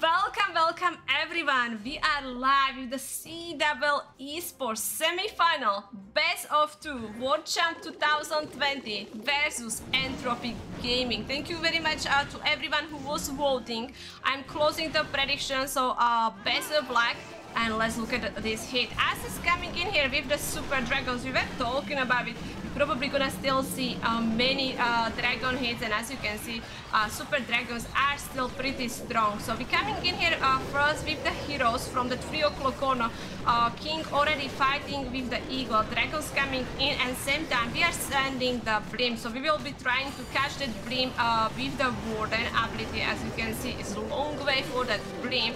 Welcome, welcome everyone. We are live with the CW Esports semi-final Best of 2 World Champ 2020 versus Entropy Gaming. Thank you very much uh, to everyone who was voting. I'm closing the prediction, so uh, best of luck. And let's look at this hit. As is coming in here with the Super Dragons, we were talking about it. Probably gonna still see um, many uh, dragon hits. And as you can see uh, super dragons are still pretty strong. So we're coming in here uh, first with the heroes from the 3 o'clock corner. Uh, king already fighting with the eagle. Dragons coming in and same time we are sending the blim so we will be trying to catch that blim uh, with the warden ability. As you can see it's a long way for that blim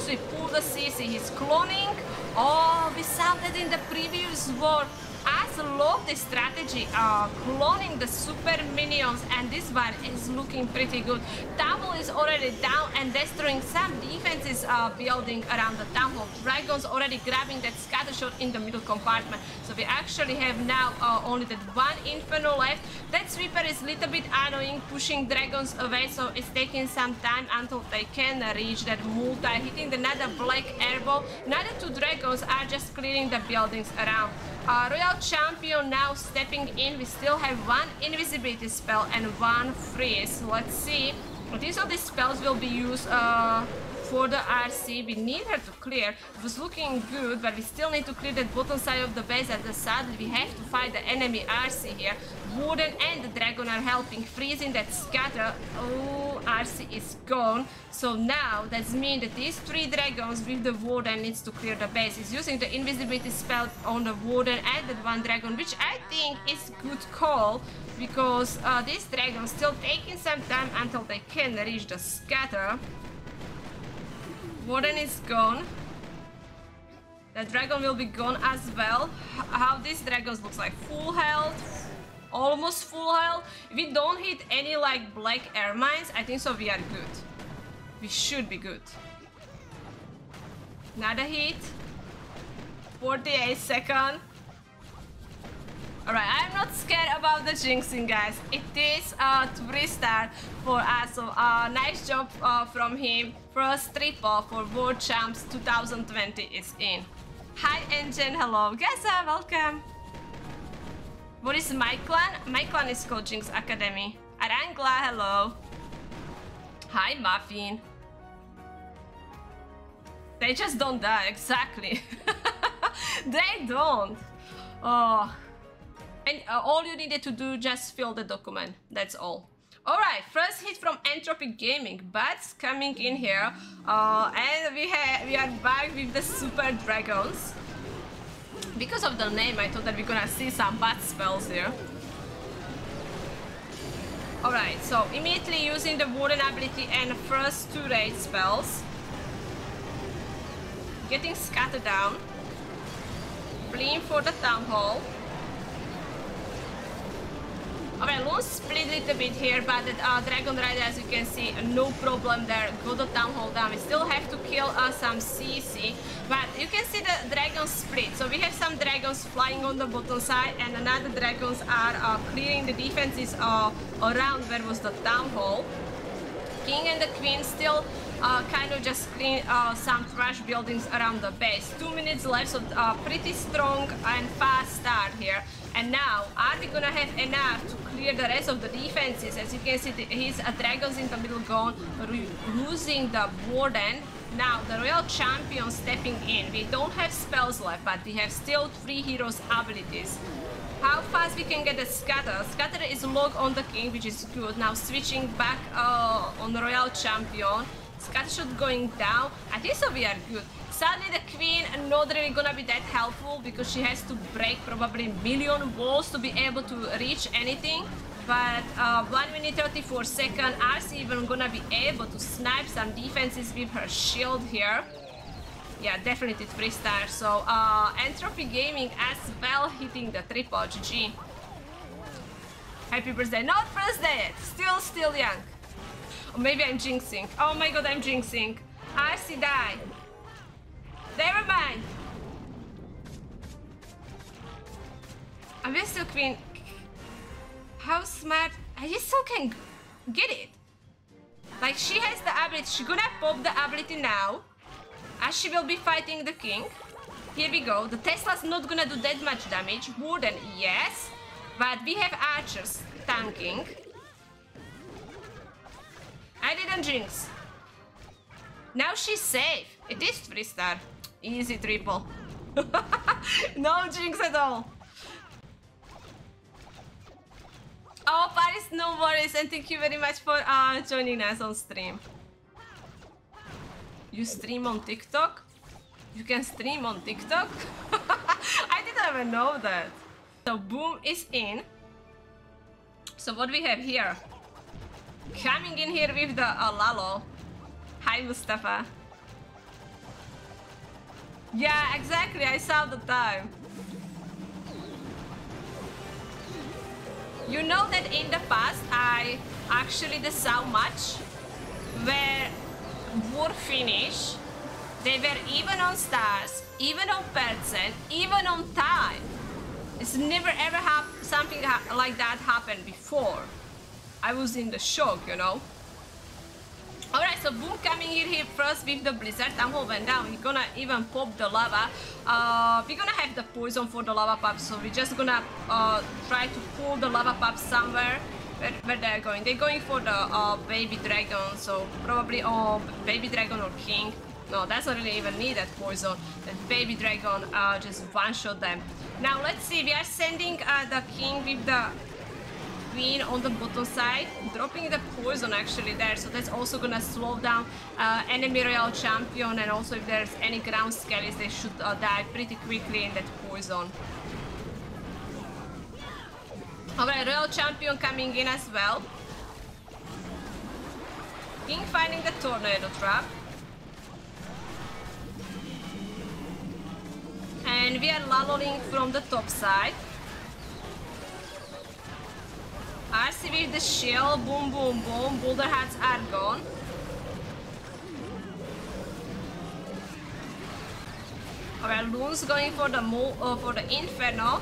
the cc he's cloning. Oh we saw that in the previous war I love this strategy, uh, cloning the super minions and this one is looking pretty good. Temple is already down and destroying some defenses uh, building around the temple. Dragons already grabbing that scatter shot in the middle compartment. So we actually have now uh, only that one Inferno left. That Sweeper is a little bit annoying, pushing dragons away, so it's taking some time until they can reach that multi, hitting another black airball. Another two dragons are just clearing the buildings around. Uh, Royal Champion now stepping in. We still have one invisibility spell and one freeze. Let's see. These are the spells will be used uh, for the RC. We need her to clear. It was looking good, but we still need to clear that bottom side of the base at the side. We have to fight the enemy RC here. Warden and the Dragon are helping, freezing that scatter. Oh, RC is gone. So now that means that these three dragons with the Warden needs to clear the base. He's using the invisibility spell on the Warden and that one dragon, which I think is good call because uh, these dragons still taking some time until they can reach the scatter. Warden is gone. The dragon will be gone as well. How these dragons looks like full health, almost full health. If we don't hit any like black air mines, I think so we are good. We should be good. Another hit. 48 second. Alright, I'm not scared about the jinxing, guys. It is a 3-star for us, so uh, nice job uh, from him. First triple for World Champs 2020 is in. Hi Engine, hello. Guys, uh, welcome. What is my clan? My clan is called Jinx Academy. Arangla, hello. Hi, Muffin. They just don't die, exactly. they don't. Oh. And uh, all you needed to do, just fill the document. That's all. Alright, first hit from Entropy Gaming. Bats coming in here. Uh, and we, we are back with the Super Dragons. Because of the name, I thought that we're gonna see some bat spells here. Alright, so immediately using the Warden ability and first two raid spells. Getting scattered down. Blim for the Town Hall. Alright, Lone split a little bit here, but the uh, Dragon Rider, as you can see, no problem there. Got the Town Hall down. We still have to kill uh, some CC, but you can see the Dragon split. So we have some Dragons flying on the bottom side, and another Dragons are uh, clearing the defenses uh, around where was the Town Hall. King and the Queen still uh, kind of just clean uh, some trash buildings around the base. Two minutes left, so uh, pretty strong and fast start here. And now, are we gonna have enough to clear the rest of the defenses? As you can see, his uh, dragons in the middle gone, losing the warden. Now, the Royal Champion stepping in. We don't have spells left, but we have still three heroes' abilities. How fast we can get the Scatter? Scatter is locked on the King, which is good. Now switching back uh, on the Royal Champion. Scatter shot going down. I think so we are good. Sadly, the queen not really gonna be that helpful because she has to break probably million walls to be able to reach anything. But uh, 1 minute 34 second, RC even gonna be able to snipe some defenses with her shield here. Yeah, definitely 3 star. So, uh, Entropy Gaming as well hitting the triple GG. Happy birthday. Not birthday yet. Still, still young. Maybe I'm jinxing. Oh my god, I'm jinxing. RC die. Never mind. I'm still queen. How smart. I just still can get it. Like, she has the ability. She's gonna pop the ability now. As she will be fighting the king. Here we go. The Tesla's not gonna do that much damage. Warden, yes. But we have archers tanking. I didn't jinx. Now she's safe. It is 3 star. Easy triple. no jinx at all. Oh, Paris, no worries, and thank you very much for uh, joining us on stream. You stream on TikTok? You can stream on TikTok? I didn't even know that. So boom is in. So what we have here? Coming in here with the uh, Lalo. Hi Mustafa. Yeah, exactly, I saw the time. You know that in the past I actually did so much where war finish they were even on stars, even on percent, even on time. It's never ever have something ha like that happened before. I was in the shock, you know. Alright, so Boom coming in here first with the Blizzard. I'm holding down. We're gonna even pop the lava. Uh, we're gonna have the poison for the lava pop, so we're just gonna uh, try to pull the lava pop somewhere. Where, where, they're going. They're going for the uh, baby dragon, so probably oh, baby dragon or king. No, that's not really even need that poison. That baby dragon uh, just one-shot them. Now let's see, we are sending uh, the king with the on the bottom side, dropping the poison actually there, so that's also gonna slow down uh, enemy royal champion and also if there's any ground skellies they should uh, die pretty quickly in that poison. Alright, royal champion coming in as well. King finding the tornado trap. And we are lulling from the top side. RC with the shell. boom boom boom, Builder Huts are gone. Alright, Loon's going for the mo uh, for the Inferno.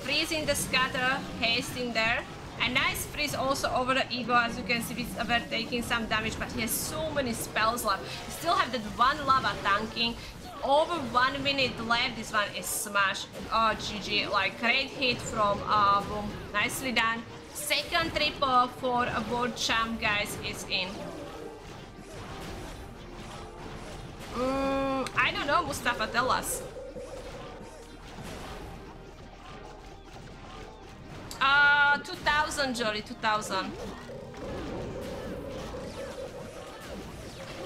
Freezing the scatter, hasting there. A nice freeze also over the Eagle, as you can see, he's over taking some damage, but he has so many spells left. Still have that one lava tanking, over one minute left. This one is smash. Oh, GG. Like, great hit from uh, Boom. Nicely done. Second triple for a World Champ, guys, is in. Mm, I don't know, Mustafa, tell us. Uh, 2000, Jolly, 2000.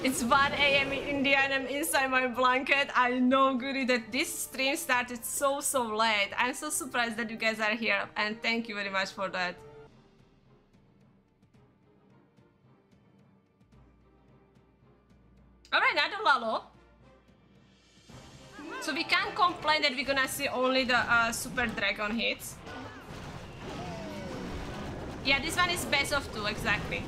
It's 1 a.m. in India and I'm inside my blanket. I know, Goody, that this stream started so, so late. I'm so surprised that you guys are here and thank you very much for that. Alright, another Lalo. So we can't complain that we're gonna see only the uh, Super Dragon hits. Yeah, this one is best of two, exactly.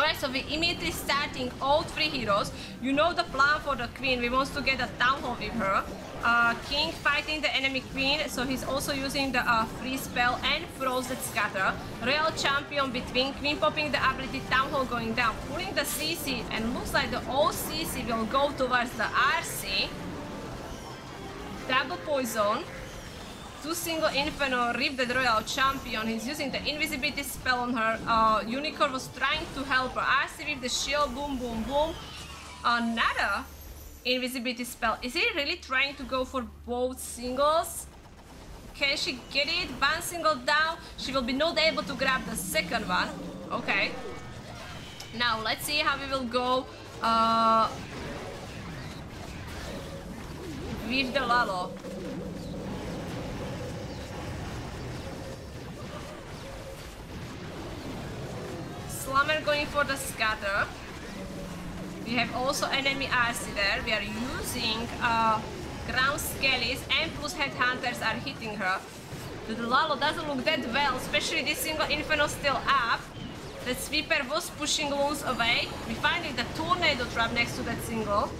Alright, so we immediately starting all three heroes. You know the plan for the queen. We want to get a town hall with her. Uh, king fighting the enemy queen, so he's also using the uh, free spell and frozen scatter. Royal champion between queen popping the ability town hall going down, pulling the CC, and looks like the old CC will go towards the RC. Double poison. Two single Inferno, Rip the Royal Champion. He's using the invisibility spell on her. Uh, Unicorn was trying to help her. RC with the shield, boom, boom, boom. Another invisibility spell. Is he really trying to go for both singles? Can she get it? One single down. She will be not able to grab the second one. Okay. Now, let's see how we will go uh, with the Lalo. Slammer going for the scatter. We have also enemy RC there. We are using uh, ground skellies and plus headhunters are hitting her. The Lalo doesn't look that well, especially this single Inferno still up. The sweeper was pushing loons away. We finding the tornado trap next to that single.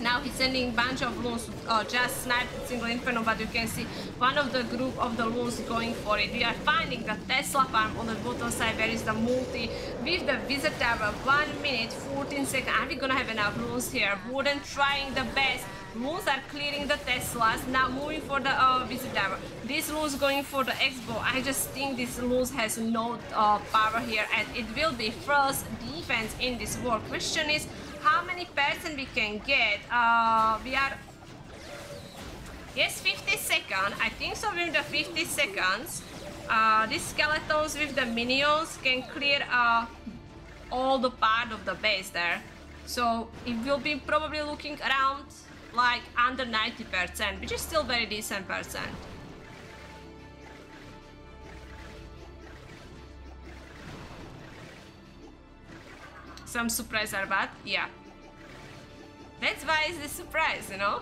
Now he's sending bunch of loons uh, just snipe single inferno, but you can see one of the group of the loons going for it. We are finding the Tesla farm on the bottom side. Where is the multi with the wizard tower? One minute, 14 seconds. Are we gonna have enough loons here? Warden trying the best. Loons are clearing the Teslas. Now moving for the uh, wizard tower. This loons going for the X-bow. I just think this loons has no uh, power here, and it will be first defense in this war. Question is how many percent we can get. Uh, we are... Yes, 50 seconds. I think so with the 50 seconds. Uh, these skeletons with the minions can clear uh, all the part of the base there. So it will be probably looking around like under 90%, which is still very decent percent. Some surprise are bad? Yeah. That's why it's a surprise, you know?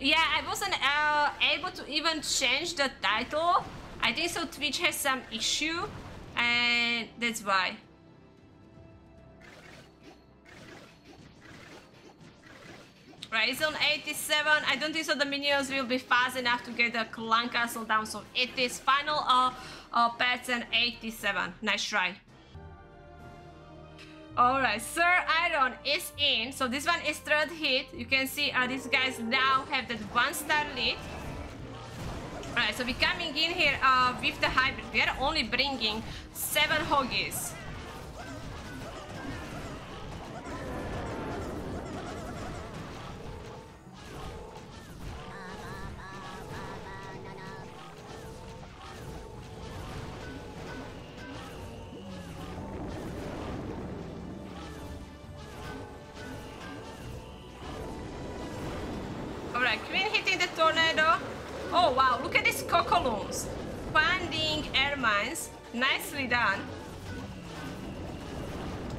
Yeah, I wasn't uh, able to even change the title. I think so Twitch has some issue and that's why. Right, on 87. I don't think so the minions will be fast enough to get the clan castle down. So it is final uh, pets and 87. Nice try. Alright, Sir Iron is in. So this one is third hit. You can see uh, these guys now have that one star lead. Alright, so we're coming in here uh, with the hybrid. We are only bringing seven hoggies. Oh wow, look at these cockaloons. Funding air mines. Nicely done.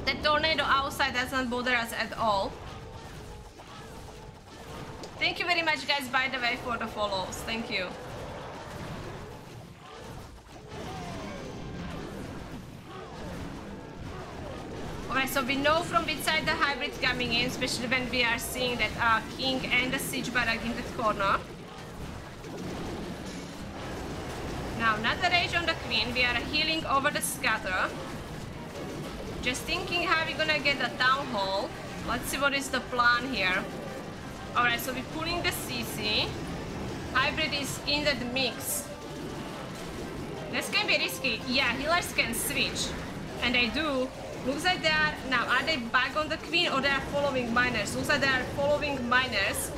The tornado outside doesn't bother us at all. Thank you very much guys by the way for the follows. Thank you. We know from which side the hybrid coming in, especially when we are seeing that uh, King and the Siege Barrack in that corner. Now, not the rage on the queen, we are healing over the scatter. Just thinking how we're gonna get the town hall. Let's see what is the plan here. Alright, so we're pulling the CC. Hybrid is in the mix. This can be risky. Yeah, healers can switch. And they do. Looks like they are... Now, are they back on the queen or they are following miners? Looks like they are following miners.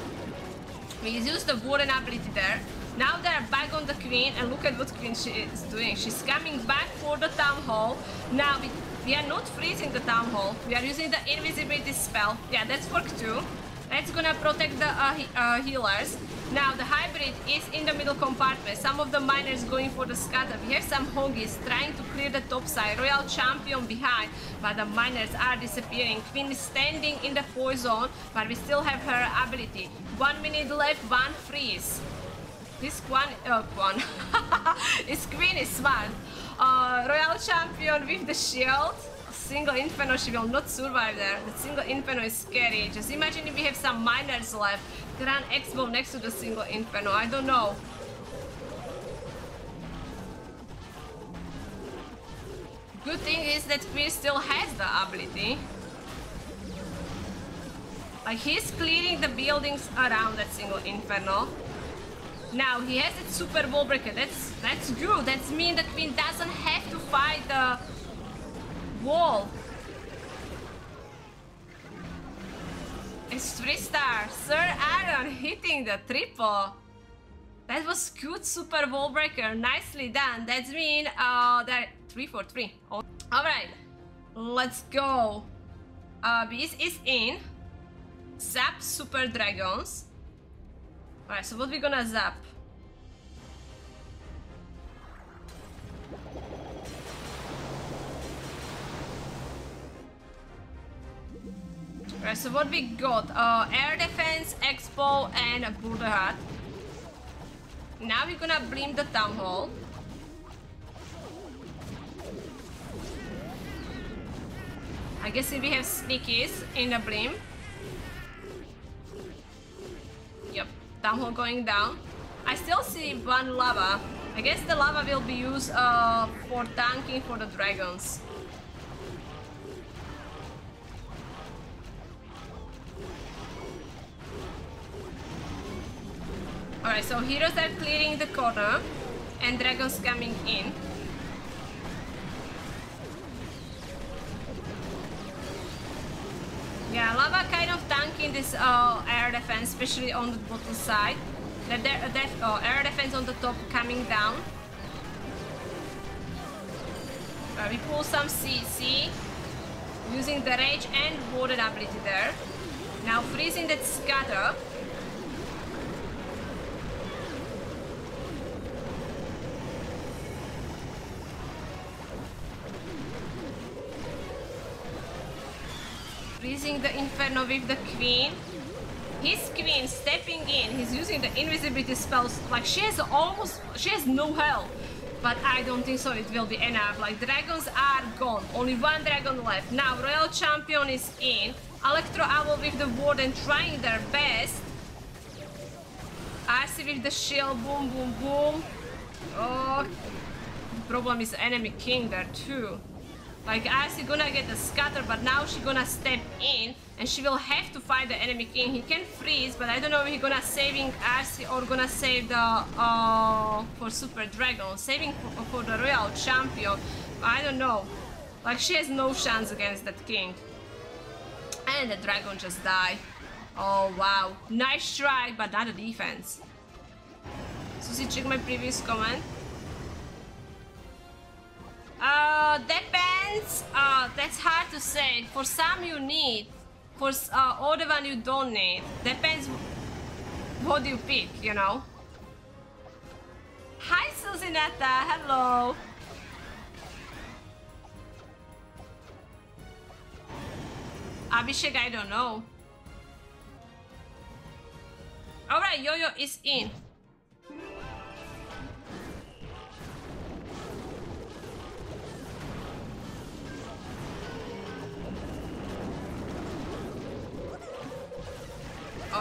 We use the warden ability there. Now they're back on the queen and look at what queen she is doing. She's coming back for the town hall. Now we, we are not freezing the town hall. We are using the invisibility spell. Yeah, that's worked too. That's gonna protect the uh, he uh, healers. Now the hybrid is in the middle compartment. Some of the miners going for the scatter. We have some hoggies trying to clear the top side. Royal champion behind, but the miners are disappearing. Queen is standing in the poison, but we still have her ability. One minute left, one freeze. This one, uh, Quan, this Queen is smart. Uh, Royal Champion with the shield. Single Inferno, she will not survive there. The single Inferno is scary. Just imagine if we have some miners left. Grand X-Bow next to the single Inferno. I don't know. Good thing is that Queen still has the ability. Like he's clearing the buildings around that single Inferno. Now he has its super wall breaker. That's that's good. That means that Queen doesn't have to fight the wall. It's three stars. Sir Aaron hitting the triple. That was good super wall breaker. Nicely done. That's mean uh that three for three. Alright. Let's go. Uh Beast is in. Zap super dragons. Alright, so what we gonna zap? Alright, so what we got? Uh, air defense, X-bow, and a Builder Hut. Now we're gonna blim the town hall. I guess we have sneakies in the brim. Yep, downhole going down. I still see one lava. I guess the lava will be used uh, for tanking for the dragons. Alright, so heroes are clearing the corner and dragons coming in. Yeah, lava kind of tanking this uh, air defense, especially on the bottom side. The de def oh, air defense on the top coming down. Uh, we pull some CC using the rage and Warden ability there. Now freezing that scatter. Freezing the Inferno with the Queen. His Queen stepping in, he's using the invisibility spells, like she has almost, she has no health. But I don't think so it will be enough, like dragons are gone, only one dragon left. Now Royal Champion is in, Electro Owl with the Warden trying their best. Arcee with the shield, boom, boom, boom. Oh, the problem is enemy king there too. Like Arcee gonna get the scatter, but now she gonna step in and she will have to fight the enemy king. He can freeze, but I don't know if he gonna saving Arcee or gonna save the uh, for Super Dragon. Saving for, for the Royal Champion. I don't know. Like she has no chance against that king. And the dragon just died. Oh wow. Nice try, but not a defense. So, Susie, check my previous comment. Uh, depends. Uh, that's hard to say. For some you need. For uh, other one you don't need. Depends what you pick, you know. Hi Susinata, hello. Abhishek, I don't know. Alright, Yo-Yo is in.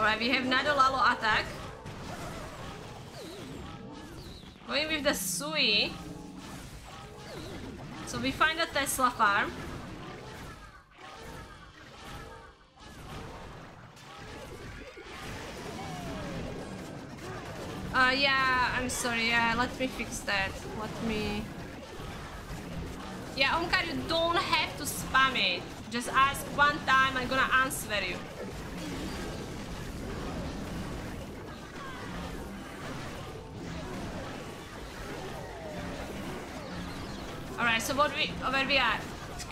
Alright, we have Lalo attack. Going with the Sui. So we find a Tesla farm. Uh, yeah, I'm sorry, yeah, let me fix that. Let me... Yeah, Omkar, you don't have to spam it. Just ask one time, I'm gonna answer you. So what we where we are?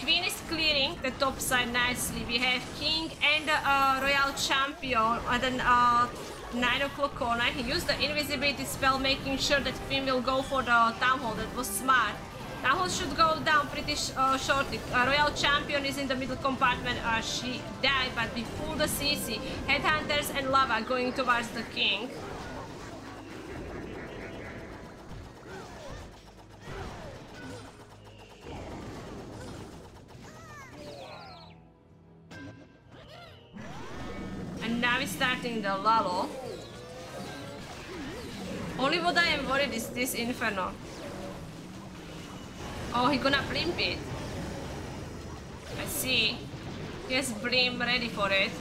Queen is clearing the top side nicely. We have King and uh, Royal Champion at the uh, 9 o'clock corner. He used the invisibility spell, making sure that Queen will go for the Town Hall. That was smart. Town Hall should go down pretty sh uh, shortly. Uh, Royal Champion is in the middle compartment. Uh, she died, but we pull the CC. Headhunters and Lava going towards the King. The Lalo. Only what I am worried is this Inferno. Oh, he gonna blimp it. I see. He has Brim ready for it.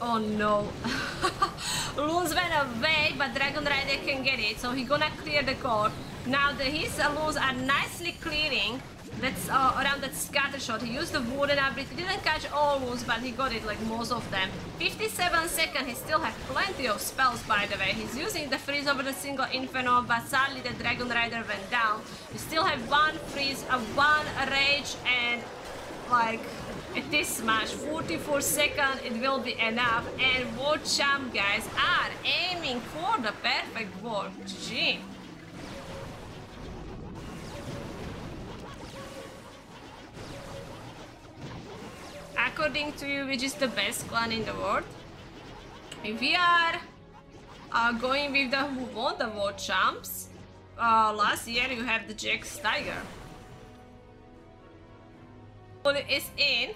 Oh no. Loons went away, but Dragon Rider can get it, so he gonna clear the core. Now the, his loons are nicely clearing that's uh, around that scatter shot. He used the Warden ability. He didn't catch all wounds, but he got it like most of them. 57 seconds. He still has plenty of spells, by the way. He's using the freeze over the single inferno, but sadly the Dragon Rider went down. You still have one freeze, a one rage, and like at this match, 44 seconds, it will be enough. And World Champ guys are aiming for the perfect war. GG. According to you, which is the best clan in the world? If We are Uh, going with the who won the world champs. Uh, last year you have the Jax Tiger. Is in.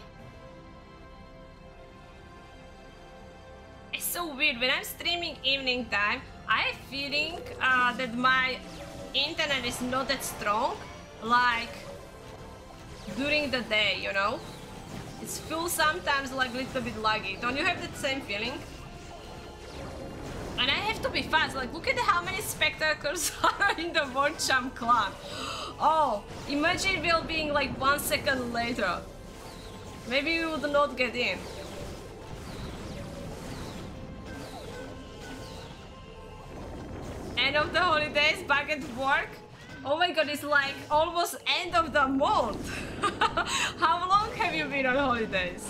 It's so weird when I'm streaming evening time. I feeling uh, that my internet is not that strong, like during the day, you know. It feels sometimes like a little bit laggy. Don't you have that same feeling? And I have to be fast, like look at how many spectators are in the World Champ Club. Oh, imagine Will being like one second later. Maybe we would not get in. End of the holidays, back at work. Oh my god, it's like almost end of the month. How long have you been on holidays?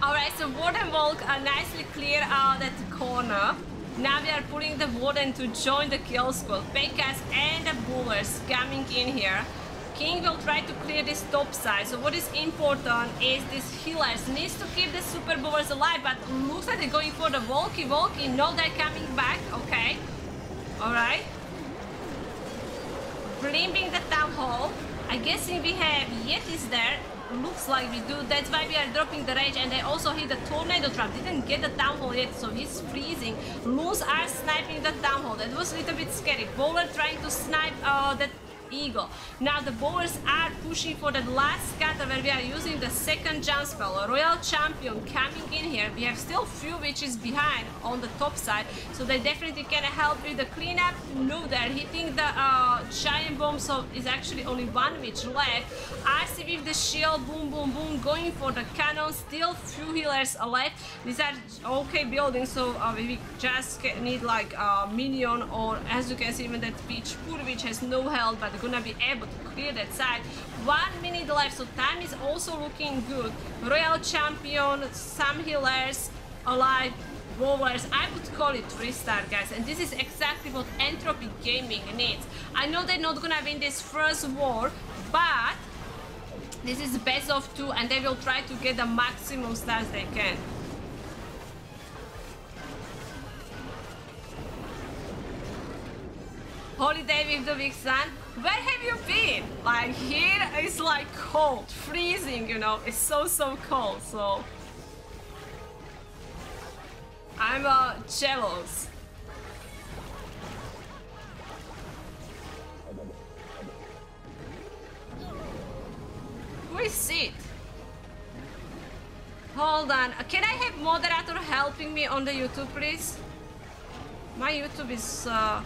Alright, so Warden Volk are nicely clear out at the corner. Now we are pulling the Warden to join the kill squad. PEKKAs and the Bowlers coming in here. King will try to clear this top side. So what is important is this healers needs to keep the super Bowlers alive, but looks like they're going for the Volky Volky. No, they're coming back. Okay. Alright. Blimping the Town Hall. I guess we have Yetis there looks like we do. That's why we are dropping the rage and they also hit the tornado trap. Didn't get the town hall yet, so he's freezing. Loons are sniping the town hall. That was a little bit scary. Bowler trying to snipe uh, that Eagle. Now the bowlers are pushing for the last scatter where we are using the second jump spell. Royal Champion coming in here. We have still few witches behind on the top side, so they definitely can help with the cleanup. No, they're hitting the uh, giant bomb, so it's actually only one witch left. RC with the shield, boom, boom, boom, going for the cannon. Still few healers alive. These are okay buildings, so uh, we just need like a minion or as you can see even that witch, poor witch has no health, but gonna be able to clear that side. One minute left, so time is also looking good. Royal Champion, some healers, alive, bowlers. I would call it restart, guys. And this is exactly what Entropy Gaming needs. I know they're not gonna win this first war, but this is best of two and they will try to get the maximum stars they can. Holiday with the big sun. Where have you been? Like here it's like cold, freezing, you know. It's so so cold. So I'm uh, jealous. Who is it? Hold on. Can I have moderator helping me on the YouTube, please? My YouTube is uh,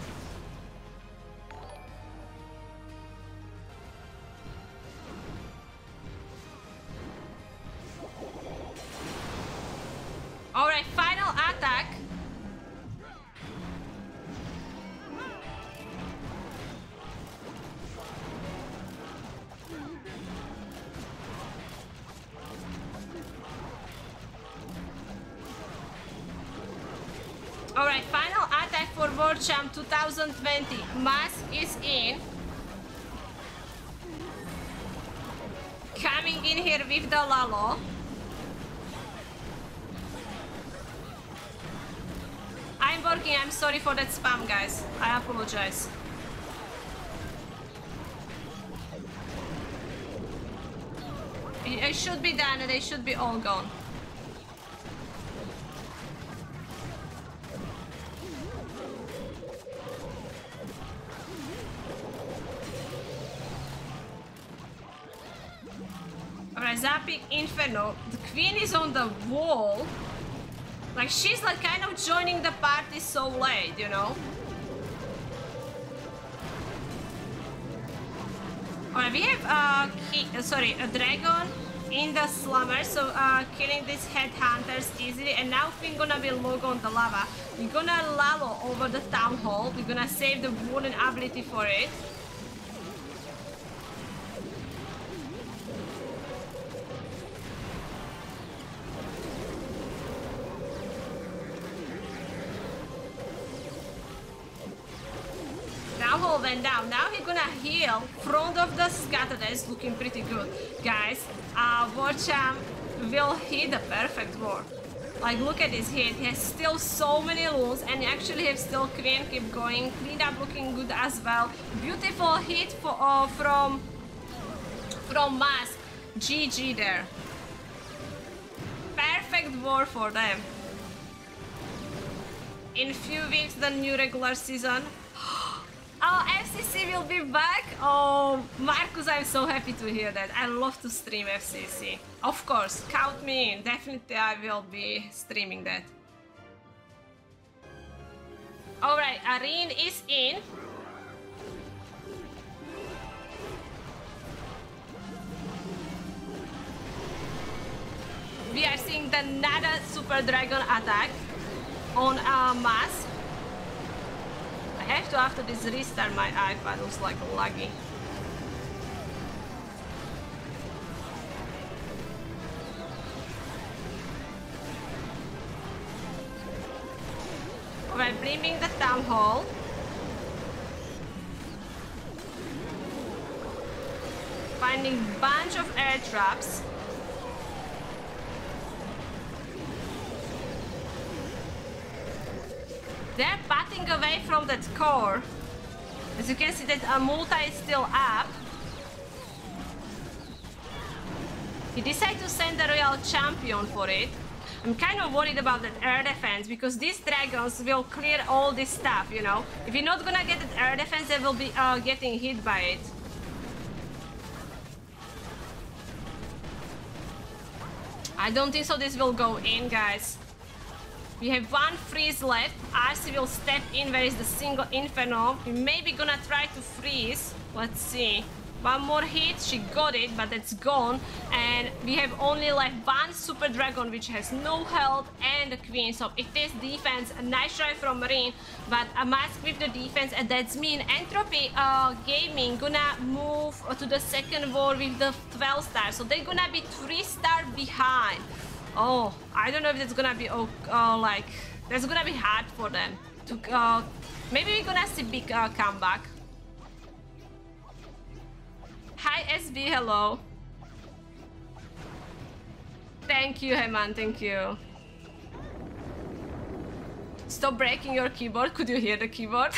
Alright, final attack for World Champ 2020. Mask is in. Coming in here with the Lalo. I'm working, I'm sorry for that spam, guys. I apologize. It should be done and they should be all gone. Zapping Inferno. The queen is on the wall. Like, she's like kind of joining the party so late, you know? Alright, we have, uh, uh, sorry, a dragon in the Slammer, so uh, killing these headhunters easily. And now we're gonna be logo on the lava. We're gonna lalo over the town hall. We're gonna save the Warden ability for it. Front of the scatter. Is looking pretty good. Guys, uh, Warcham will hit the perfect war. Like, look at his hit. He has still so many rules, and actually have still Queen keep going. Clean up looking good as well. Beautiful hit for, uh, from, from Mask. GG there. Perfect war for them. In few weeks, the new regular season. Oh, FCC will be back? Oh, Marcus, I'm so happy to hear that. I love to stream FCC. Of course, count me in. Definitely I will be streaming that. Alright, Arene is in. We are seeing the Nada Super Dragon attack on uh, Mask have to after this restart my iPad, was like laggy. We're blaming the town hall. Finding bunch of air traps. They're batting away from that core. As you can see that a multi is still up. He decided to send the Royal Champion for it. I'm kind of worried about that air defense because these dragons will clear all this stuff, you know? If you're not gonna get that air defense, they will be uh, getting hit by it. I don't think so this will go in, guys. We have one freeze left. RC will step in. Where is the single Inferno? We may be gonna try to freeze. Let's see. One more hit, she got it, but it's gone. And we have only left one Super Dragon, which has no health, and the Queen. So it is defense, a nice try from Marine, but a Mask with the defense, and that's mean Entropy uh, Gaming gonna move to the second war with the 12 star. So they're gonna be 3 star behind. Oh, I don't know if it's gonna be oh, like that's gonna be hard for them to. Uh, maybe we're gonna see big uh, comeback. Hi SB, hello. Thank you, Heman, thank you. Stop breaking your keyboard. Could you hear the keyboard?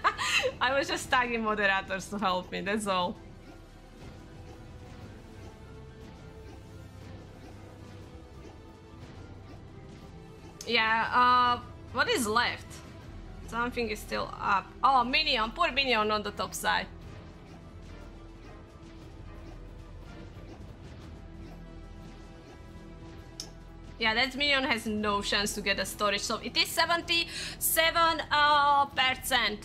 I was just tagging moderators to help me, that's all. Yeah, uh, what is left? Something is still up. Oh, Minion, poor Minion on the top side. Yeah, that minion has no chance to get a storage, so it is 77 uh, percent.